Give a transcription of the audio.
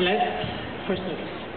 left for service.